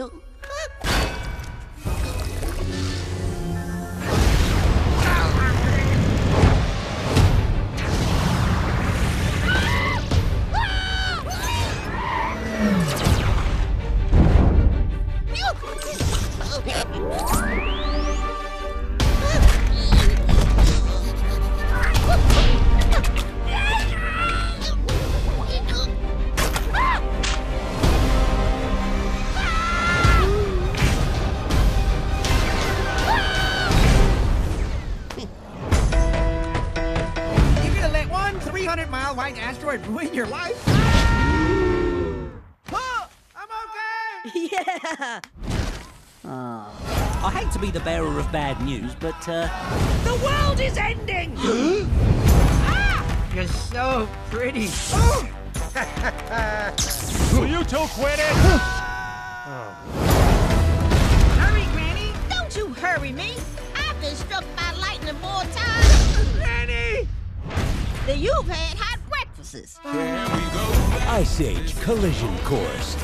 You 300-mile wide asteroid ruin your life? Ah! I'm okay! yeah! Oh. I hate to be the bearer of bad news, but, uh... The world is ending! ah! You're so pretty. Oh! Will you two quit it? oh. Hurry, Granny! Don't you hurry me! I've been struck by lightning more times! Than you've had hot breakfasts. Ice Age Collision Course.